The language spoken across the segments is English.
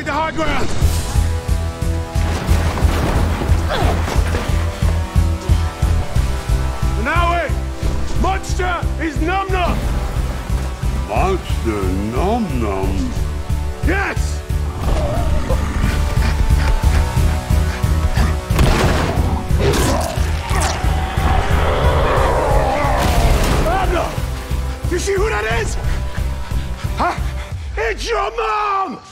Take the high ground! Now it, Monster is Num Num! Monster Num Num? Yes! Abner! You see who that is? Huh? It's your mom!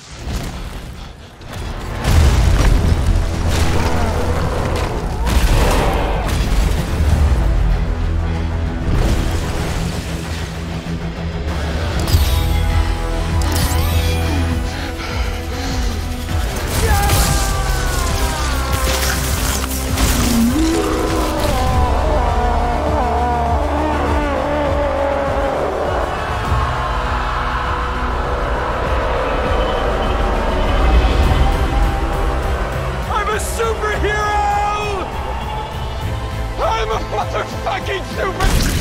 Motherfucking super...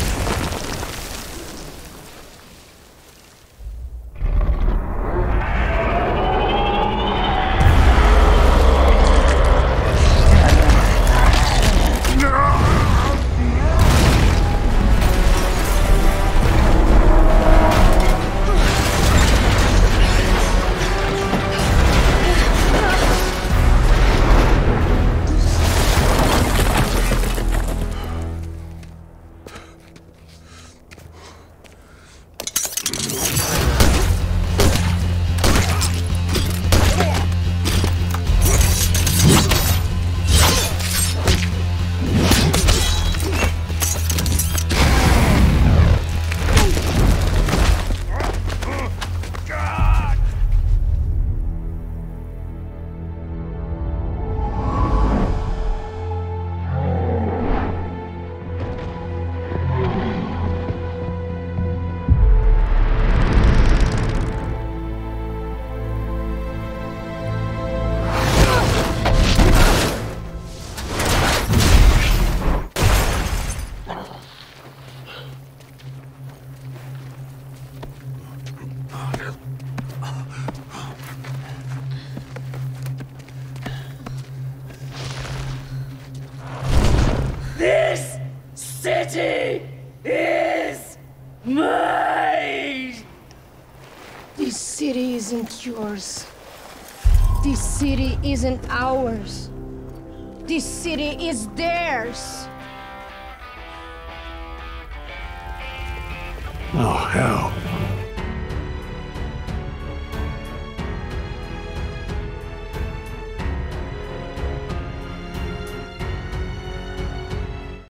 city is mine! This city isn't yours. This city isn't ours. This city is theirs. Oh, hell.